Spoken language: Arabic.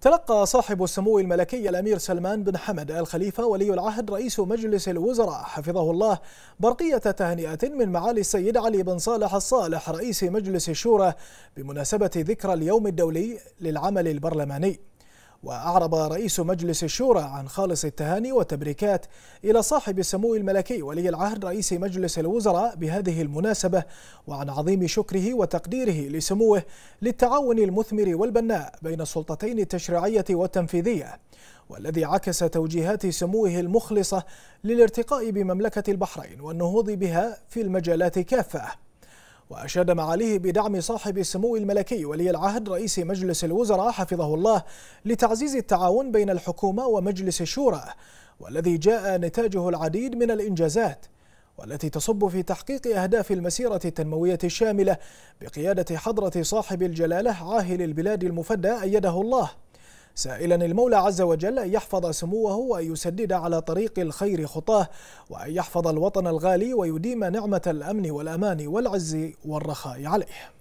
تلقى صاحب السمو الملكي الأمير سلمان بن حمد الخليفة ولي العهد رئيس مجلس الوزراء حفظه الله برقية تهنئة من معالي السيد علي بن صالح الصالح رئيس مجلس الشورى بمناسبة ذكرى اليوم الدولي للعمل البرلماني. وأعرب رئيس مجلس الشورى عن خالص التهاني والتبريكات إلى صاحب السمو الملكي ولي العهد رئيس مجلس الوزراء بهذه المناسبة وعن عظيم شكره وتقديره لسموه للتعاون المثمر والبناء بين السلطتين التشريعية والتنفيذية والذي عكس توجيهات سموه المخلصة للارتقاء بمملكة البحرين والنهوض بها في المجالات كافة. وأشاد معاليه بدعم صاحب السمو الملكي ولي العهد رئيس مجلس الوزراء حفظه الله لتعزيز التعاون بين الحكومة ومجلس الشورى والذي جاء نتاجه العديد من الإنجازات والتي تصب في تحقيق أهداف المسيرة التنموية الشاملة بقيادة حضرة صاحب الجلالة عاهل البلاد المفدى أيده الله. سائلا المولى عز وجل أن يحفظ سموه وأن يسدد على طريق الخير خطاه وأن يحفظ الوطن الغالي ويديم نعمة الأمن والأمان والعز والرخاء عليه.